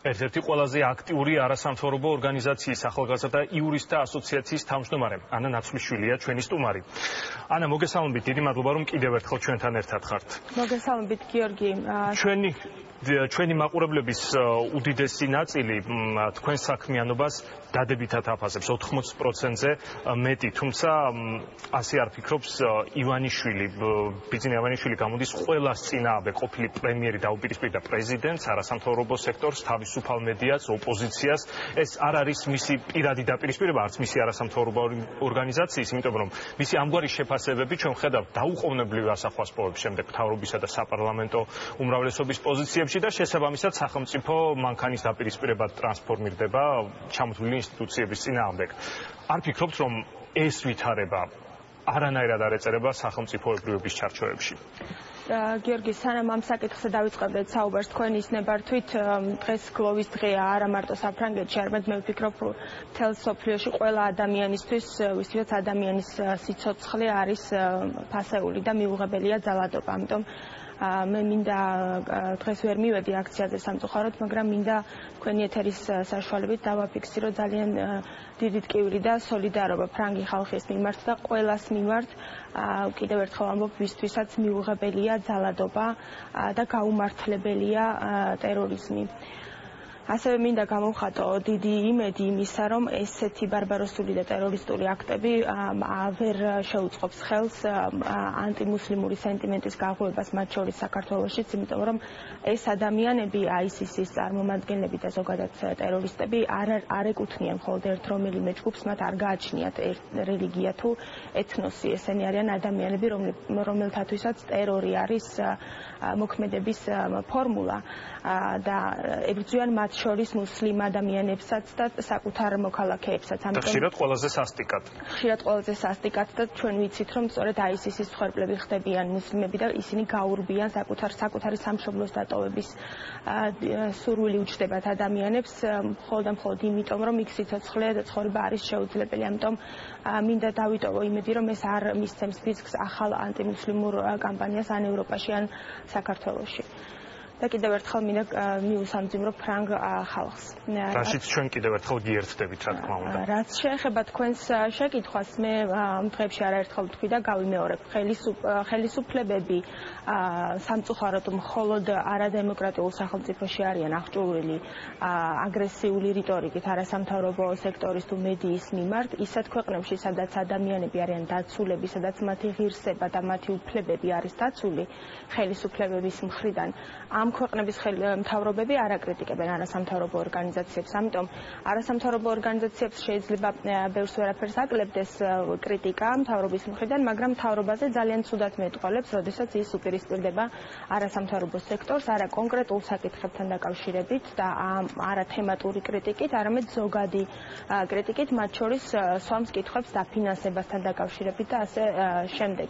ერთ-ერთი ყველაზე აქტიური არასამთავრობო ორგანიზაციის ახალგაზრდა იურისტთა ასოციაციის თავმჯდომარე ანა ნაცვლიშვილია ჩვენი სტუმარი. ანა, მოგესალმებით, დიდი მადლობა რომ კიდევ ერთხელ ჩვენთან ერთად ხართ. მოგესალმებით, გიორგი. ჩვენი ჩვენი მაყურებლების უდიდესი ნაწილი თქვენ საქმიანობას დადებითად აფასებს 80%-ზე მეტი, თუმცა ასე არ ფიქრობს ივანიშვილი, ბიძინა ივანიშვილი გამოდის ყოველას წინააღმდეგ ყოფილი პრემიერი და უპირისპირდა პრეზიდენტს, არასამთავრობო სექტორს, თავისუფალ მედიას, ოპოზიციას. ეს არ არის მისი პირადი დაპირისპირება, არც მისი არასამთავრობო ორგანიზაციის, იმიტომ რომ მისი ამგვარი შეფასებები ჩვენ ხედავთ დაუყოვნებლივ ასახვას პოვებს შემდეგ თავრობისა და საპარლამენტო უმრავლესობის პოზიციებში და შესაბამისად სახელმწიფო მანქანის დაპირისპირებად ტრანსფორმირდება ჩამოთვლილი ინსტიტუციების წინააღმდეგ. არ ფიქრობთ, რომ ეს ვითარება არანაირად არ ეწერება სახელმწიფოებრიობის ჩარჩოებში? გიორგი, სანამ ამ საკითხზე დავიწყებდეთ საუბარს, თქვენ ისნებართვით დღეს გლოვის დღეა არა მარტო საფრანგეთში, არამედ მე ვფიქრობ, რომ თელ სოფლიოში ყველა ადამიანისთვის, ვისთვისაც ადამიანის სიცოცხლე არის ფასეული და მიუღებელია ძალადობა. ამიტომ მე მინდა დღეს ვერ მივედი აქციაზე სამწუხაროდ, მაგრამ მინდა თქვენი ეთერის საშუალებით დავაფიქსირო ძალიან დიდი ტკივრი და სოლიდარობა ფრანგი ხალხის მიმართ და ყველას მიმართ. კიდევ ერთხელ ამბობ, ვისთვისაც მიუღებელია ძალადობა და გაუმართლებელია ტერორიზმი. ასევე მინდა გამოვხატო დიდი იმედი იმისა, რომ ესეთი ბარბაროსული და ტერორისტული აქტები ვერ შეუწყობს ხელს ანტიმუსლიმური სენტიმენტის გაღვივებას მათ შორის საქართველოსშიც, იმიტომ რომ ეს ადამიანები ISIS-ის წარმომადგენლები და ზოგადად ტერორისტები არ არ ეკუთვნიან მხოლოდ ერთ რომელიმე ჯგუფს, მათ არ გააჩნიათ რელიგია თუ ეთნოსი, ესენი არიან ადამიანები, რომელთათვისაც ტერორი არის მოქმედების ფორმულა. და ებრძვიან მათ შორის მუსლიმ ადამიანებსაც და საკუთარ მოქალაქეებსაც. ამიტომ ხშირად ყველაზე სასტიკად. ხშირად ყველაზე სასტიკად და ჩვენ ვიცით რომ სწორედ ISIS-ის ხერხლები ხდებიან მუსლიმები და ისინი გაურბიან საკუთარ საკუთარი სამშობლოს დატოვების სურვილი უჩნდებათ ადამიანებს მხოლოდ და მხოლოდ იმიტომ რომ იქ სიცოცხლე და ცხოვრება არის შეუძლებელი. ამიტომ მინდა დავიტოვო იმედი რომ ეს არ მისცემს ფიზიკს ახალ ანტიმუსლიმურ კამპანიას ან ევროპაში ან საქართველოში. და კიდევ ერთხელ მინდა მიუსამძიმრო ფრანგ ხალხს. რაშიც ჩვენ კიდევ ერთხელ გიერთდებით რა თქმა უნდა. რაც შეეხება თქვენს შეკითხვას, მე ამ დღეებში არაერთხელ ვთქვი და გავიმეორებ, ხელისუფლებები სამწუხაროდ მხოლოდ არადემოკრატიულ სახელმწიფოში არიან აღჭურვილი აგრესიული რიტორიკით არასამთავრობო სექტორის თუ მედიის მიმართ, ისეთ ქვეყნებში, სადაც ადამიანები არიან დაცულები, სადაც მათი ღირსება და მათი უფლებები არის დაცული ხელისუფლებების მხრიდან, ამ ქვეყნების მთავრობები არ აკრიტიკებენ არასამთავრობო ორგანიზაციებს. ამიტომ არასამთავრობო ორგანიზაციებს შეიძლება ბევრს ვერაფერს აკლებდეს კრიტიკა მთავრობის მხრიდან, მაგრამ მთავრობაზე ძალიან ცუდად მეტყოლებს, როდესაც ის უპირისპირდება არასამთავრობო სექტორს, არა კონკრეტულ საკითხებთან დაკავშირებით და არა თემატური კრიტიკით, არამედ ზოგადი კრიტიკით, მათ შორის სვამს კითხვებს დაფინანსებასთან დაკავშირებით და ასე შემდეგ.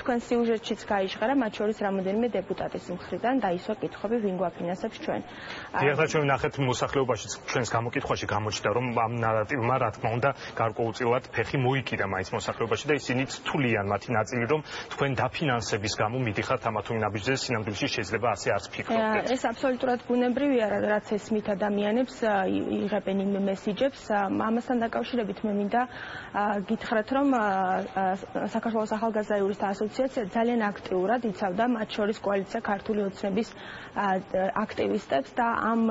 თქვენ სიუჟეტშიც გაიჟღერა მათ შორის რამოდენიმე დეპუტატის მხრიდან მისგან და ისო კითხვები ვინ გვაფინანსებს ჩვენ. დიახლა ჩვენ ნახეთ მოსახლეობაშიც ჩვენს გამოკითხვაში გამოჩნდა რომ ამ ნარატივმა რა თქმა უნდა გარკვეულწილად ფეხი მოიკიდა მაინც მოსახლეობაში და ისინიც თვლიან მათი ნაწილი რომ თქვენ დაფინანსების გამო მიდიხართ ამა თუ იმ ნაბიჯზე სინამდვილეში შეიძლება ასე არც ფიქრობდეთ. ეს აბსოლუტურად ბუნებრივია რაც ესმით ადამიანებს იღებენ იმ მესიჯებს ამასთან დაკავშირებით მე მინდა გითხრათ რომ საქართველოს ახალგაზრდა იურისტთა ასოციაცია ძალიან აქტიურად იცავდა მათ შორის კოალიცია ქართული 20 მოხსნების აქტივისტებს და ამ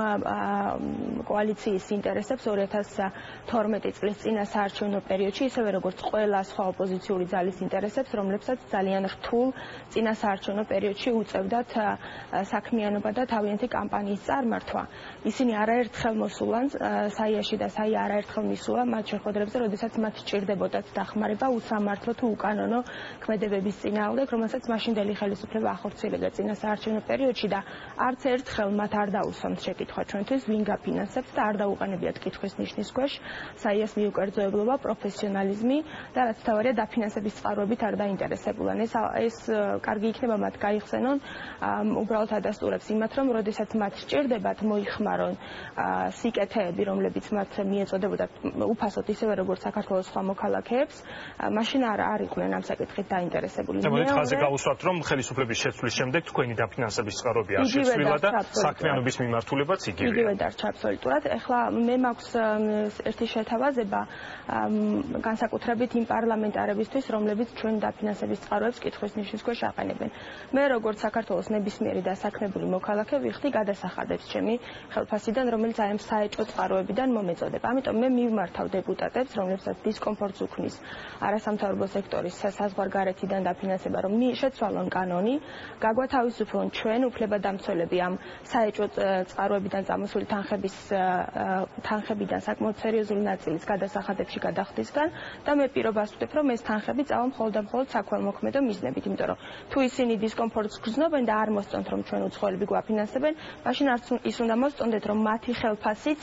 კოალიციის ინტერესებს 2012 წლის წინა საარჩევნო პერიოდში ისევე როგორც ყველა სხვა ოპოზიციური ძალის ინტერესებს, რომლებსაც ძალიან რთულ წინა საარჩევნო პერიოდში უწევდათ საქმიანობა და თავიანთი კამპანიის წარმართვა. ისინი არაერთხელ მოსულან საიაში და საი არაერთხელ მისულა მათ შეხვედრებზე, როდესაც მათ სჭირდებოდათ დახმარება უსამართლო თუ უკანონო ქმედებების წინააღმდეგ, რომელსაც მაშინდელი ხელისუფლება ახორციელებდა წინა საარჩევნო პერიოდში პერიოდში და არც ერთხელ მათ არ დაუსვამთ შეკითხვა ჩვენთვის ვინ გაფინანსებს და არ დაუყენებიათ კითხვის ნიშნის ქვეშ საიას მიუკერძოებლობა პროფესიონალიზმი და რაც თავარია დაფინანსების წყაროებით არ დაინტერესებულან ეს ეს კარგი იქნება მათ გაიხსენონ უბრალოდ ადასტურებს იმათ რომ როდესაც მათ სჭირდებათ მოიხმარონ სიკეთეები რომლებიც მათ მიეწოდებოდა უფასოდ ისევე როგორც საქართველოს სხვა მოქალაქეებს მაშინ არ არ იყვნენ ამ საკითხით დაინტერესებული. მე ხაზე გავუსვათ რომ ხელისუფლების შეცვლის შემდეგ თქვენი დაფინანსება დაფინანსების წყაროები არ შეცვლილა და საქმიანობის მიმართულებაც იგივეა. იგივე დარჩა აბსოლუტურად. ეხლა მე მაქვს ერთი შეთავაზება განსაკუთრებით იმ პარლამენტარებისთვის, რომლებიც ჩვენ დაფინანსების წყაროებს კითხვის ნიშნის ქვეშ აყენებენ. მე როგორც საქართველოს ნებისმიერი დასაქმებული მოქალაქე ვიხდი გადასახადებს ჩემი ხელფასიდან, რომელიც აი ამ საეჭვო წყაროებიდან მომეწოდება. ამიტომ მე მივმართავ დეპუტატებს, რომლებსაც დისკომფორტს უქმნის არასამთავრობო სექტორის საზღვარგარეთიდან დაფინანსება, რომ შეცვალონ კანონი, გაგვათავისუფლონ ჩვენ უფლებადამცველები ამ საეჭვო წყაროებიდან წამოსული თანხების თანხებიდან საკმაოდ სერიოზული ნაწილის გადასახადებში გადახდისგან და მე პირობას ვხვდებ, რომ ეს თანხები წავა მხოლოდ და მხოლოდ საქველმოქმედო მიზნებით, იმიტომ რომ თუ ისინი დისკომფორტს გრძნობენ და არ მოსწონთ რომ ჩვენ უცხოელები გვაფინანსებენ, მაშინ არც ის უნდა მოსწონდეთ რომ მათი ხელფასიც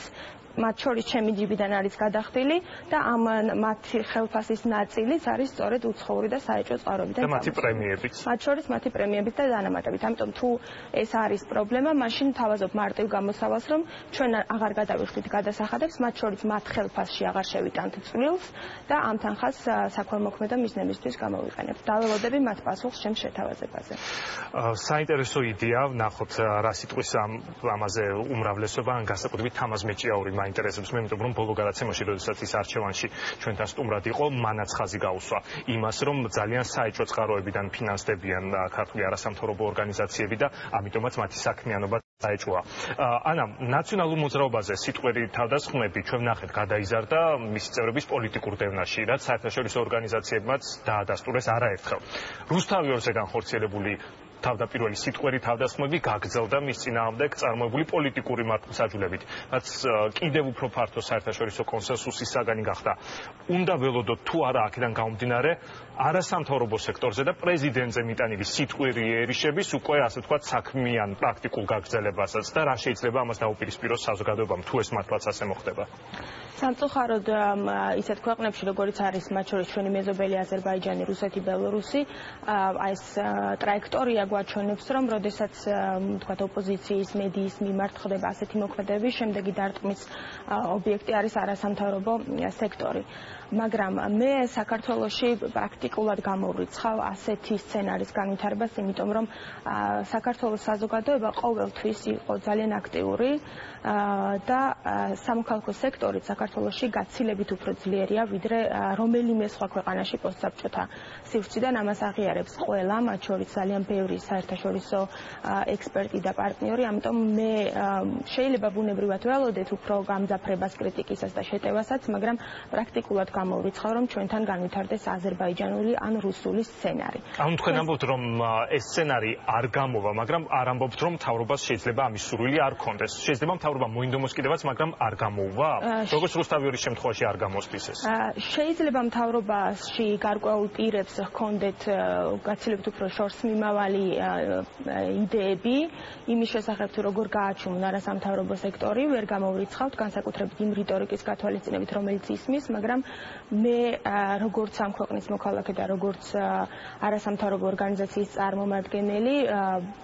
მათ შორის ჩემი ჯიბიდან არის გადახდილი და ამ მათი ხელფასის ნაწილიც არის სწორედ უცხოური და საეჭვო წყაროებიდან. და მათი პრემიებიც. მათ შორის მათი პრემიებიც და დანამატებით. ამიტომ თუ ეს არის პრობლემა, მაშინ თავაზობ მარტივ გამოსავალს, რომ ჩვენ აღარ გადავიხდით გადასახადებს, მათ შორის მათ ხელფასში აღარ შევიტანთ წვლილს და ამ თანხას საქველმოქმედო მიზნებისთვის გამოვიყენებთ. დაველოდები მათ პასუხს ჩემს შეთავაზებაზე. საინტერესო იდეა, ნახოთ რა სიტყვის ამაზე უმრავლესობა ან გასაკუთრებით თამაზ მეჭიაური მაინტერესებს მე მეტყვი რომ ბოლო გადაცემაში როდესაც ის არჩევანში ჩვენთან სტუმრად იყო მანაც ხაზი გაუსვა იმას რომ ძალიან საეჭვო წყაროებიდან ფინანსდებიან ქართული არასამთავრობო ორგანიზაციები და ამიტომაც მათი საქმიანობა საეჭვოა. ანა ნაციონალურ მოძრაობაზე სიტყვერი თავდასხმები ჩვენ ნახეთ გადაიზარდა მისი წევრების პოლიტიკურ დევნაში რაც საერთაშორისო ორგანიზაციებმაც დაადასტურეს არაერთხელ. რუსთავი ორზე განხორციელებული თავდაპირველი სიტყვერი თავდასხმები გაგრძელდა მის წინააღმდეგ წარმოებული პოლიტიკური მართლმსაჯულებით. რაც კიდევ უფრო ფართო საერთაშორისო კონსენსუსის საგანი გახდა. უნდა ველოდოთ თუ არა აქედან გამომდინარე არასამთავრობო სექტორზე და პრეზიდენტზე მიტანილი სიტყვიერი ერიშების უკვე ასე ვთქვათ საქმიან პრაქტიკულ გაგრძელებასაც და რა შეიძლება ამას დაუპირისპიროს საზოგადოებამ თუ ეს მართლაც ასე მოხდება. სამწუხაროდ ისეთ ქვეყნებში როგორც არის მათ შორის ჩვენი მეზობელი აზერბაიჯანი, რუსეთი, ბელორუსი, აი ეს ტრაექტორია გვაჩვენებს, რომ როდესაც თქვათ ოპოზიციის მედიის მიმართ ხდება ასეთი მოქმედებები, შემდეგი დარტყმის ობიექტი არის არასამთავრობო სექტორი. მაგრამ მე საქართველოსში პრაქტიკულად გამოვრიცხავ ასეთი სცენარის განვითარებას, იმიტომ რომ საქართველოს საზოგადოება ყოველთვის იყო ძალიან აქტიური და სამოქალაქო სექტორი საქართველოსში გაცილებით უფრო ძლიერია ვიდრე რომელიმე სხვა ქვეყანაში პოსტსაბჭოთა სივრციდან ამას აღიარებს ყველა, მათ შორის ძალიან ბევრი საერთაშორისო ექსპერტი და პარტნიორი, ამიტომ მე შეიძლება ბუნებრივად ველოდეთ უფრო გამძაფრებას კრიტიკისას და შეტევასაც, მაგრამ პრაქტიკულად გამოვრიცხავ, რომ ჩვენთან განვითარდეს აზერბაიჯანული ან რუსული სცენარი. ანუ თქვენ ამბობთ, რომ ეს სცენარი არ გამოვა, მაგრამ არ ამბობთ, რომ თავრობას შეიძლება ამის სურვილი არ ქონდეს. შეიძლება თავრობა მოინდომოს კიდევაც, მაგრამ არ გამოვა. როგორც რუსთავიორის შემთხვევაში არ გამოსდის ეს. შეიძლება თავრობაში გარკვეულ პირებს ჰქონდეთ გაცილებით უფრო შორს მიმავალი იდეები იმის შესახებ თუ როგორ გააჩუმნა არასამთავრობო სექტორი, ვერ გამოვრიცხავთ განსაკუთრებით იმ რიტორიკის გათვალისწინებით, რომელიც ისმის, მაგრამ მე როგორც ამ ქვეყნის მოქალაქე და როგორც არასამთავრობო ორგანიზაციის წარმომადგენელი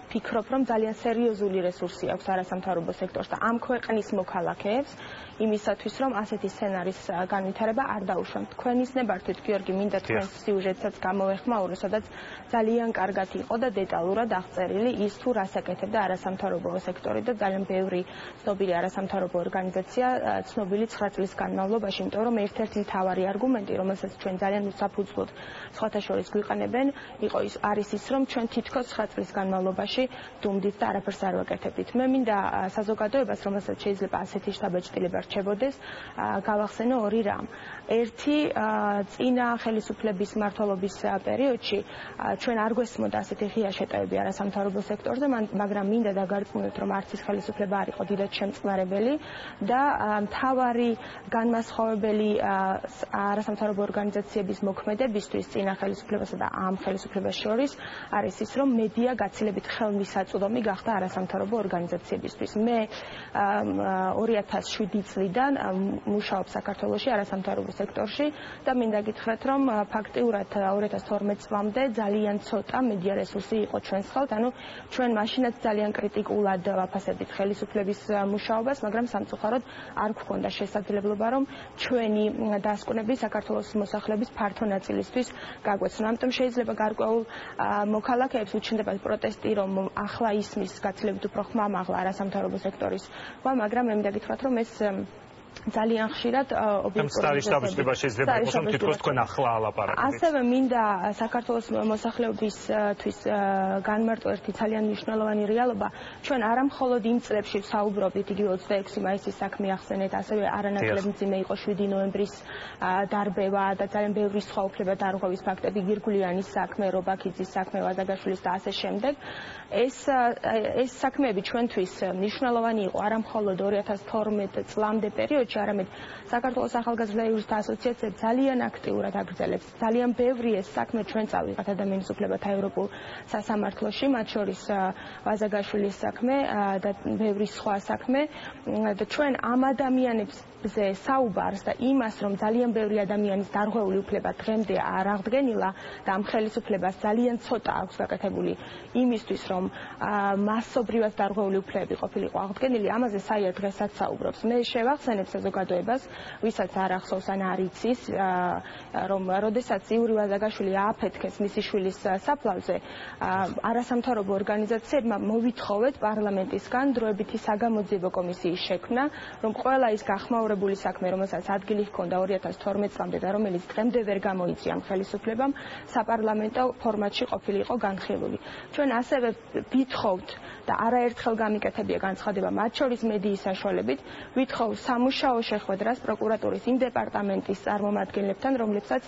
ფიქრობ, რომ ძალიან სერიოზული რესურსი აქვს არასამთავრობო სექტორს და ამ ქვეყნის მოქალაქეებს იმისათვის, რომ ასეთი სცენარის განვითარება არ დაუშვან. თქვენის ნებართვით, გიორგი, მინდა თქვენს სიუჟეტსაც გამოვეხმაურო, სადაც ძალიან კარგად იყო და დეტალურად აღწერილი ის თუ რას აკეთებდა არასამთავრობო სექტორი და ძალიან ბევრი ცნობილი არასამთავრობო ორგანიზაცია ცნობილი 9 წლის განმავლობაში, იმიტომ რომ ერთ-ერთი მთავარი არგუმენტი, რომელსაც ჩვენ ძალიან უსაფუძვლოდ სხვათა შორის გვიყენებენ, იყო ის არის ის, რომ ჩვენ თითქოს 9 წლის განმავლობაში დუმდით და არაფერს არ ვაკეთებდით. მე მინდა საზოგადოებას, რომელსაც შეიძლება ასეთი შთაბეჭდილება რჩებოდეს, გავახსენო ორი რამ. ერთი წინა ხელისუფლების მართლობის პერიოდში ჩვენ არ გვესმოდა ასეთი ღია შეტევები არასამთავრობო სექტორზე, მაგრამ მინდა დაგარწმუნოთ, რომ არც ის ხელისუფლება არ იყო დიდად შემწყნარებელი და მთავარი განმასხვავებელი არასამთავრობო ორგანიზაციების მოქმედებისთვის წინა ხელისუფლებასა და ამ ხელისუფლებას შორის არის ის, რომ მედია გაცილებით ხელმისაწვდომი გახდა არასამთავრობო ორგანიზაციებისთვის. მე 2007 წლიდან მუშაობ საქართველოსში არასამთავრობო სექტორში და მინდა გითხრათ, რომ ფაქტიურად 2012 წლამდე ძალიან ცოტა მედია რესურსი იყო ჩვენს ხელთ, ანუ ჩვენ მაშინაც ძალიან კრიტიკულად ვაფასებდით ხელისუფლების მუშაობას, მაგრამ სამწუხაროდ არ გვქონდა შესაძლებლობა, რომ ჩვენი დასკვნები საქართველოს მოსახლეობის ფართო ნაწილისთვის გაგვეცნო. ამიტომ შეიძლება გარკვეულ მოქალაქეებს უჩნდებათ პროტესტი, რომ ახლა ისმის გაცილებით უფრო ხმამაღლა არასამთავრობო სექტორის, მაგრამ მე მინდა გითხრათ, რომ ეს ძალიან ხშირად ობიექტური შტაბ-შტაბ შეიძლება იყოს რომ თითქოს თქვენ ახლა ალაპარაკობთ. ასევე მინდა საქართველოს მოსახლეობისთვის განმარტო ერთი ძალიან მნიშვნელოვანი რეალობა. ჩვენ არა მხოლოდ იმ წლებში ვსაუბრობთ იგივე 26 მაისის საქმე ახსენეთ, ასევე არანაკლებ მძიმე იყო 7 ნოემბრის დარბევა და ძალიან ბევრი სხვა უფლება დარღვევის ფაქტები, გირგულიანის საქმე, რობაქიძის საქმე, ვაზაგაშვილის და ასე შემდეგ. ეს ეს საქმეები ჩვენთვის მნიშვნელოვანი იყო არა მხოლოდ 2012 წლამდე პერიოდში, არამედ საქართველოს ახალგაზრდა იურისტთა ასოციაცია ძალიან აქტიურად აგრძელებს. ძალიან ბევრი ეს საქმე ჩვენ წავიღეთ ადამიანის უფლებათა ევროპულ სასამართლოში, მათ შორის ვაზაგაშვილის საქმე და ბევრი სხვა საქმე. და ჩვენ ამ ადამიანებს ზე საუბარს და იმას რომ ძალიან ბევრი ადამიანის დარღვეული უფლება დღემდე არ აღდგენილა და ამ ხელისუფლებას ძალიან ცოტა აქვს გაკეთებული იმისთვის რომ მასობრივად დარღვეული უფლებები ყოფილიყო აღდგენილი ამაზე საერთოდ დღესაც საუბრობს. მე შევახსენებ საზოგადოებას ვისაც არ ახსოვს ან არ იცის რომ როდესაც იური ვაზაგაშვილი ააფეთქეს მისი შვილის საფლავზე არასამთავრობო ორგანიზაციებმა მოვითხოვეთ პარლამენტისგან დროებითი საგამოძიებო კომისიის შექმნა რომ ყველა ის გახმაურებული საქმე რომელსაც ადგილი ჰქონდა 2012 წლამდე და რომელიც დღემდე ვერ გამოიწია ამ ხელისუფლებამ საპარლამენტო ფორმატში ყოფილიყო განხილული ჩვენ ასევე ვითხოვთ და არაერთხელ გამიკეთებია განცხადება მათ შორის მედიის საშუალებით ვითხოვ სამუშაო შეხვედრას პროკურატურის იმ დეპარტამენტის წარმომადგენლებთან, რომლებსაც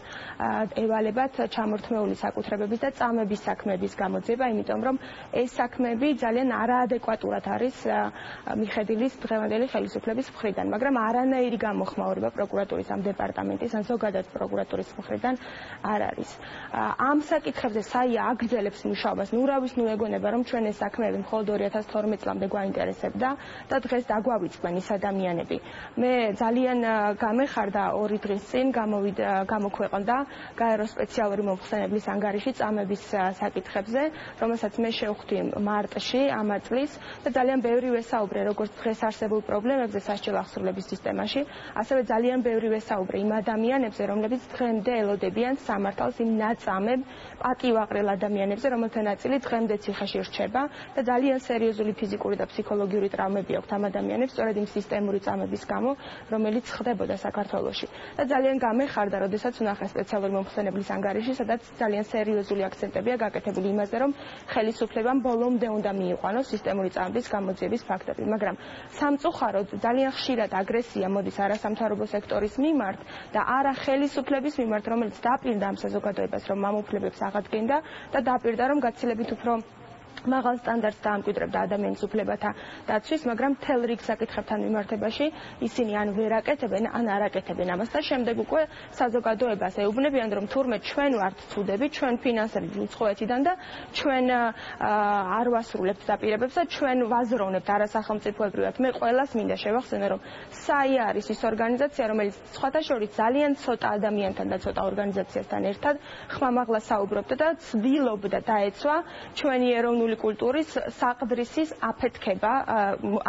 ევალებათ ჩამორთმეული საკუთრებების და წამების საქმეების გამოძება, იმიტომ რომ ეს საქმეები ძალიან არაადეკვატურად არის მიხედილი დღევანდელი ხელისუფლების მხრიდან, მაგრამ არანაირი გამოხმაურება პროკურატურის ამ დეპარტამენტის ან ზოგადად პროკურატურის მხრიდან არ არის. ამ საკითხებზე საია აგრძელებს მუშაობას, ნუ რავის ნუ ეგონება რომ ჩვენ ეს საქმეები მხოლოდ 2012 წლამდე გვაინტერესებდა და დღეს დაგვავიწყდნენ ის ადამიანები. მე ძალიან გამეხარდა ორი დღის წინ გამოვიდა გამოქვეყნდა გაერო სპეციალური მომხსენებლის ანგარიში წამების საკითხებზე, რომელსაც მე შევხვდი მარტში ამ წლის და ძალიან ბევრი ვესაუბრე როგორც დღეს არსებულ პრობლემებზე სასჯელ აღსრულების სისტემაში, ასევე ძალიან ბევრი ვესაუბრე იმ ადამიანებზე, რომლებიც დღემდე ელოდებიან სამართალს იმ ნაწამებ პატივაყრელ ადამიანებზე, რომელთა ნაწილი დღემდე ციხეში რჩება და ძალიან სერიოზული ფიზიკური და ფსიქოლოგიური ტრავმები აქვთ ამ ადამიანებს, სწორედ იმ სისტემური წამების გამო, რომელიც ხდებოდა საქართველოში. და ძალიან გამეხარდა, როდესაც ვნახე სპეციალური მომხსენებლის ანგარიში, სადაც ძალიან სერიოზული აქცენტებია გაკეთებული იმაზე, რომ ხელისუფლებამ ბოლომდე უნდა მიიყვანოს სისტემური წამების გამოძიების ფაქტები, მაგრამ სამწუხაროდ ძალიან ხშირად აგრესია მოდის არასამთავრობო სექტორის მიმართ და არა ხელისუფლების მიმართ, რომელიც დაპირდა ამ საზოგადოებას, რომ მამუფლებებს აღადგენდა და დაპირდა, რომ გაცილებით უფრო მაღალ სტანდარტს დაამკვიდრებდა ადამიანის უფლებათა დაცვის, მაგრამ თელ რიგ საკითხებთან მიმართებაში ისინი ან ვერ აკეთებენ, ან არ აკეთებენ ამას და შემდეგ უკვე საზოგადოებას ეუბნებიან, რომ თურმე ჩვენ ვართ ცუდები, ჩვენ ფინანსებით უცხოეთიდან და ჩვენ არ ვასრულებთ დაპირებებს და ჩვენ ვაზროვნებთ არასახელმწიფოებრივად. მე ყველას მინდა შევახსენო, რომ საი არის ის ორგანიზაცია, რომელიც სხვათა შორის ძალიან ცოტა ადამიანთან და ცოტა ორგანიზაციასთან ერთად ხმამაღლა საუბრობდა და ცდილობდა დაეცვა ჩვენი ეროვნული ეროვნული კულტურის საყდრისის აფეთქება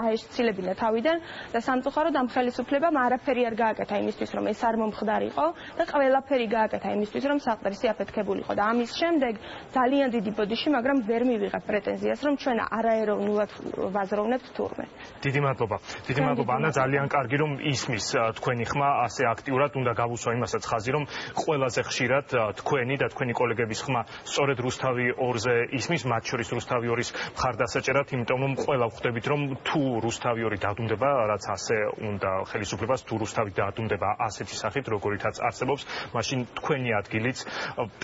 აეშცილებინა თავიდან და სამწუხაროდ ამ ხელისუფლებამ არაფერი არ გააკეთა იმისთვის რომ ეს არ მომხდარიყო და ყველაფერი გააკეთა იმისთვის რომ საყდრისი აფეთქებულიყო და ამის შემდეგ ძალიან დიდი ბოდიში მაგრამ ვერ მივიღებ პრეტენზიას რომ ჩვენ არაეროვნულად ვაზროვნებთ თურმე. დიდი მადლობა. დიდი მადლობა. ანა ძალიან კარგი რომ ისმის თქვენი ხმა ასე აქტიურად უნდა გავუსვა იმასაც ხაზი რომ ყველაზე ხშირად თქვენი და თქვენი კოლეგების ხმა სწორედ რუსთავი 2-ზე ისმის მათ შორის რუსთავი 2-ის მხარდასაჭერად, იმიტომ რომ ყველა ხვდებით რომ თუ რუსთავი 2 დადუნდება, რაც ასე უნდა ხელისუფლებას თუ რუსთავი დადუნდება ასეთი სახით, როგორითაც არსებობს, მაშინ თქვენი ადგილიც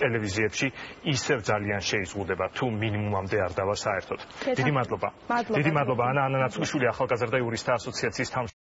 ტელევიზიებში ისევ ძალიან შეიზღუდება, თუ მინიმუმამდე არ დავა საერთოდ. დიდი მადლობა. დიდი მადლობა ანა ანანაცუშვილი ახალგაზრდა იურისტთა ასოციაციის თავმჯდომარე